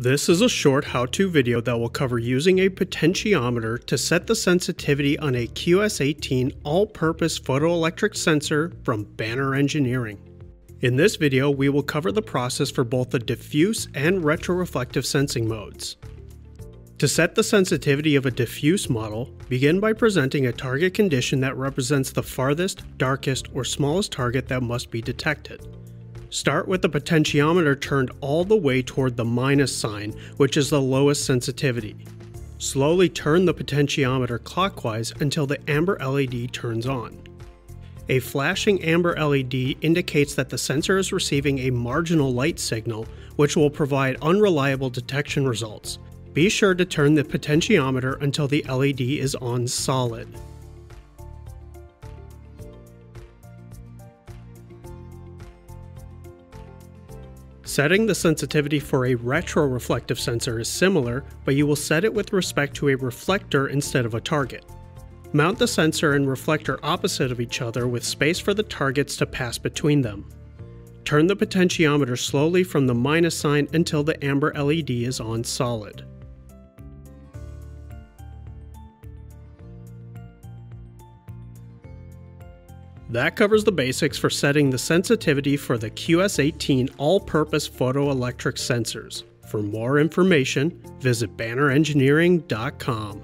This is a short how-to video that will cover using a potentiometer to set the sensitivity on a QS18 all-purpose photoelectric sensor from Banner Engineering. In this video, we will cover the process for both the diffuse and retroreflective sensing modes. To set the sensitivity of a diffuse model, begin by presenting a target condition that represents the farthest, darkest, or smallest target that must be detected. Start with the potentiometer turned all the way toward the minus sign, which is the lowest sensitivity. Slowly turn the potentiometer clockwise until the amber LED turns on. A flashing amber LED indicates that the sensor is receiving a marginal light signal, which will provide unreliable detection results. Be sure to turn the potentiometer until the LED is on solid. Setting the sensitivity for a retroreflective sensor is similar, but you will set it with respect to a reflector instead of a target. Mount the sensor and reflector opposite of each other with space for the targets to pass between them. Turn the potentiometer slowly from the minus sign until the amber LED is on solid. That covers the basics for setting the sensitivity for the QS18 all-purpose photoelectric sensors. For more information, visit bannerengineering.com.